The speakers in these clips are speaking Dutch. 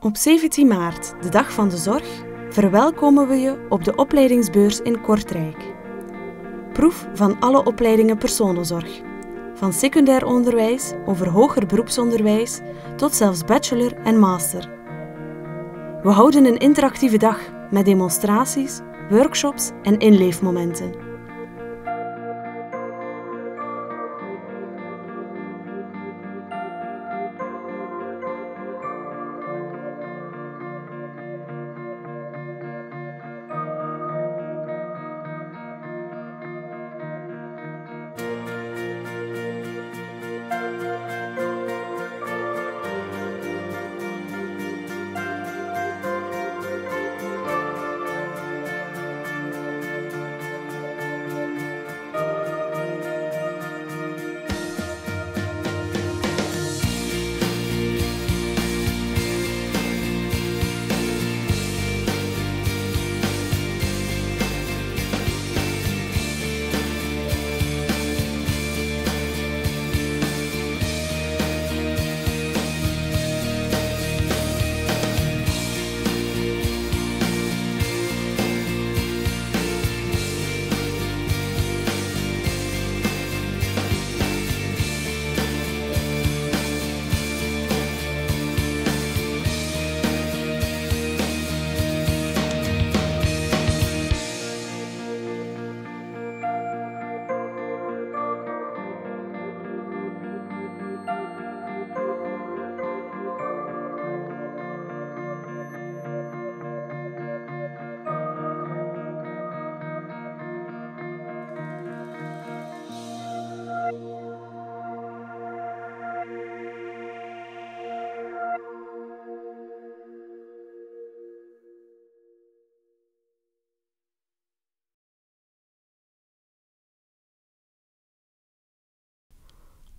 Op 17 maart, de dag van de zorg, verwelkomen we je op de opleidingsbeurs in Kortrijk. Proef van alle opleidingen personenzorg. Van secundair onderwijs over hoger beroepsonderwijs tot zelfs bachelor en master. We houden een interactieve dag met demonstraties, workshops en inleefmomenten.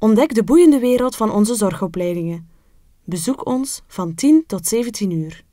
Ontdek de boeiende wereld van onze zorgopleidingen. Bezoek ons van 10 tot 17 uur.